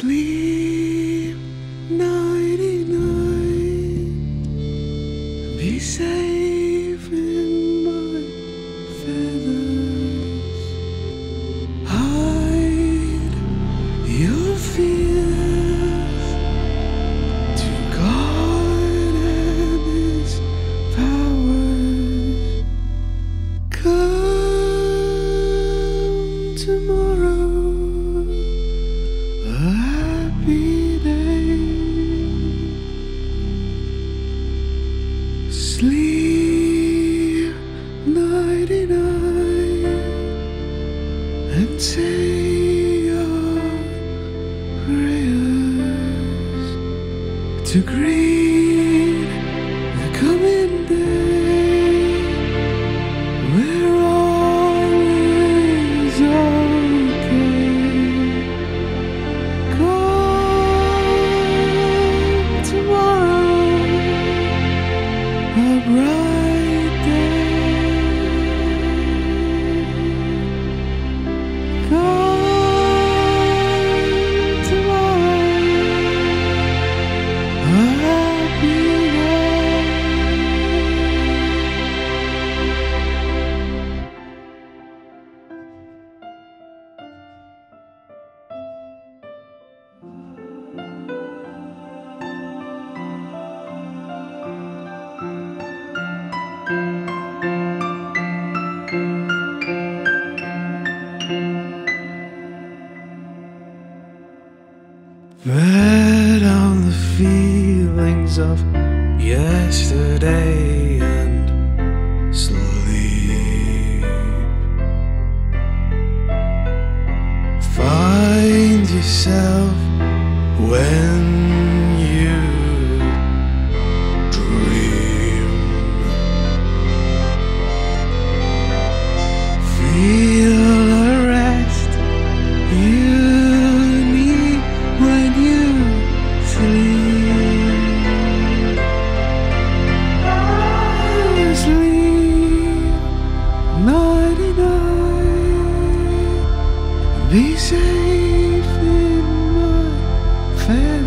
Sleep nighty night. Be safe Sleep night nighty night and say your prayers to greet the coming day. Bed on the feelings of yesterday and sleep. Find yourself when Be safe in my feathers.